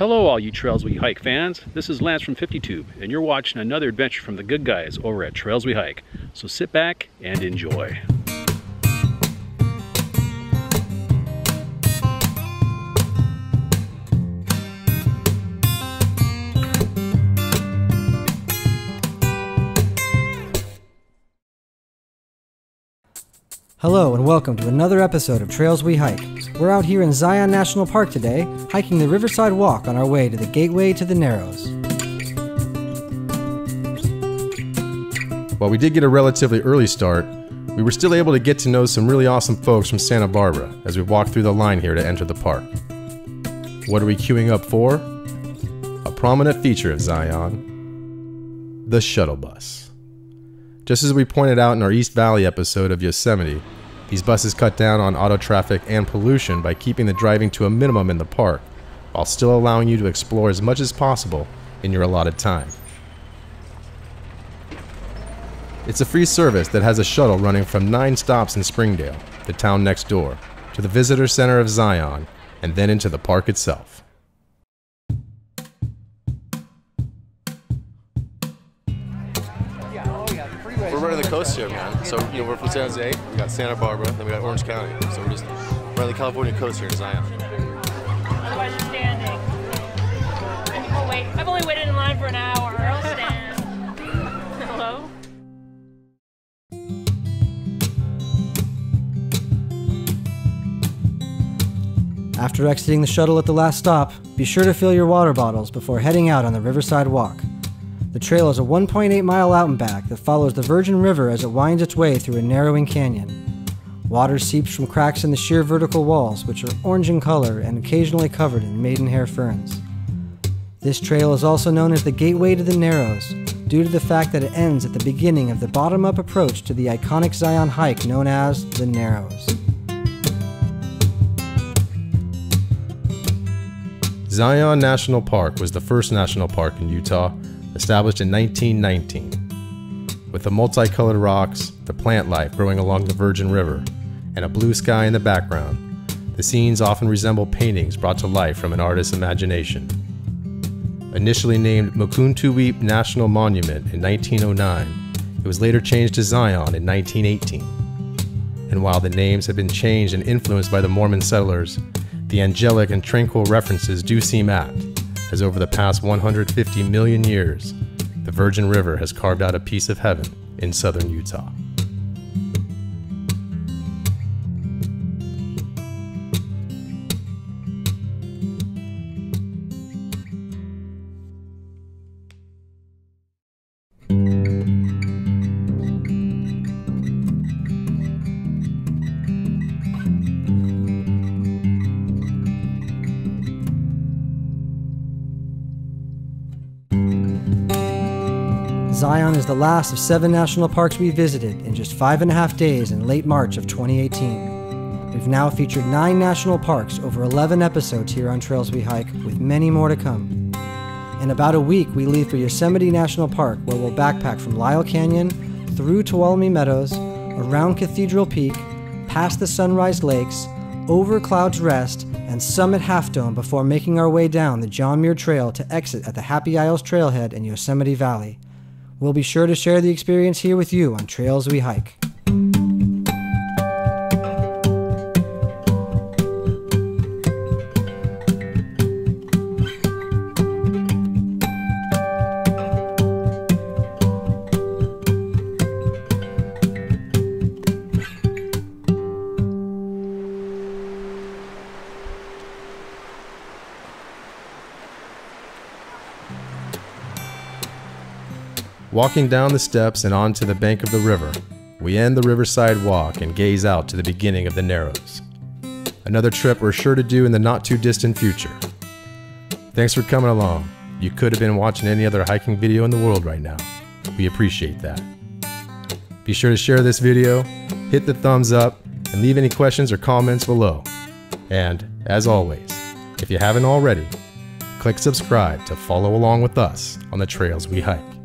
Hello, all you Trails We Hike fans. This is Lance from 50Tube, and you're watching another adventure from the good guys over at Trails We Hike. So sit back and enjoy. Hello and welcome to another episode of Trails We Hike. We're out here in Zion National Park today, hiking the Riverside Walk on our way to the Gateway to the Narrows. While we did get a relatively early start, we were still able to get to know some really awesome folks from Santa Barbara as we walked through the line here to enter the park. What are we queuing up for? A prominent feature of Zion the shuttle bus. Just as we pointed out in our East Valley episode of Yosemite, these buses cut down on auto traffic and pollution by keeping the driving to a minimum in the park, while still allowing you to explore as much as possible in your allotted time. It's a free service that has a shuttle running from nine stops in Springdale, the town next door, to the visitor center of Zion, and then into the park itself. Coast here, man. So, you know, we're from San Jose, we got Santa Barbara, then we got Orange County. So we're just running the California coast here in Zion. Otherwise, you're standing. Oh, wait. I've only waited in line for an hour. I'll stand. Hello? After exiting the shuttle at the last stop, be sure to fill your water bottles before heading out on the Riverside Walk. The trail is a 1.8 mile out and back that follows the Virgin River as it winds its way through a narrowing canyon. Water seeps from cracks in the sheer vertical walls, which are orange in color and occasionally covered in maidenhair ferns. This trail is also known as the Gateway to the Narrows, due to the fact that it ends at the beginning of the bottom up approach to the iconic Zion hike known as the Narrows. Zion National Park was the first national park in Utah, established in 1919. With the multicolored rocks, the plant life growing along the Virgin River, and a blue sky in the background, the scenes often resemble paintings brought to life from an artist's imagination. Initially named Mukuntuweap National Monument in 1909, it was later changed to Zion in 1918. And while the names have been changed and influenced by the Mormon settlers, the angelic and tranquil references do seem apt, as over the past 150 million years, the Virgin River has carved out a piece of heaven in southern Utah. Zion is the last of seven national parks we visited in just five and a half days in late March of 2018. We've now featured nine national parks over 11 episodes here on Trails We Hike, with many more to come. In about a week, we leave for Yosemite National Park, where we'll backpack from Lyle Canyon, through Tuolumne Meadows, around Cathedral Peak, past the Sunrise Lakes, over Cloud's Rest, and summit Half Dome before making our way down the John Muir Trail to exit at the Happy Isles Trailhead in Yosemite Valley. We'll be sure to share the experience here with you on Trails We Hike. Walking down the steps and onto the bank of the river, we end the Riverside Walk and gaze out to the beginning of the Narrows. Another trip we're sure to do in the not too distant future. Thanks for coming along. You could have been watching any other hiking video in the world right now. We appreciate that. Be sure to share this video, hit the thumbs up, and leave any questions or comments below. And, as always, if you haven't already, click subscribe to follow along with us on the trails we hike.